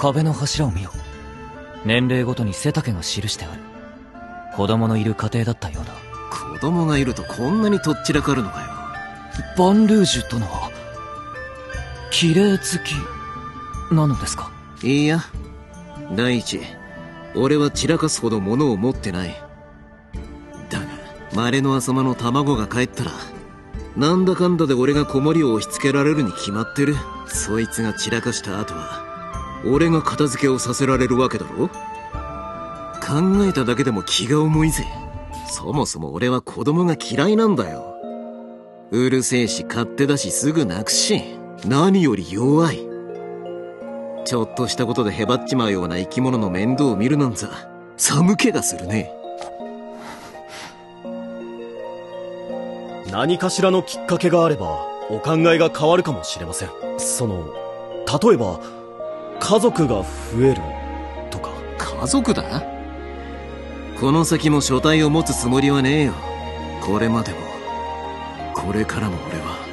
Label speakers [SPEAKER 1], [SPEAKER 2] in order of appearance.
[SPEAKER 1] 壁の柱を見ろ年齢ごとに背丈が記してある。子供のいる家庭だったようだ。
[SPEAKER 2] 子供がいるとこんなにとっちらかるのかよ。
[SPEAKER 1] バンルージュ殿は綺麗好きなのですか？
[SPEAKER 2] いいや。第一俺は散らかすほど物を持ってない。だが稀の浅間の卵が帰ったらなんだかんだで俺が子守を押し付けられるに決まってる。そいつが散らかした後は俺が片付けをさせられるわけだろ？考えただけでも気が重いぜ。そもそも俺は子供が嫌いなんだよ。うるせえし勝手だしすぐ泣くし何より弱い。ちょっとしたことでへばっちまうような生き物の面倒を見るなんざ寒気がするね。
[SPEAKER 3] 何かしらのきっかけがあればお考えが変わるかもしれません。その例えば家族が増えるとか。
[SPEAKER 2] 家族だ？この先も書体を持つつもりはねえよ。これまでもこれからも俺は。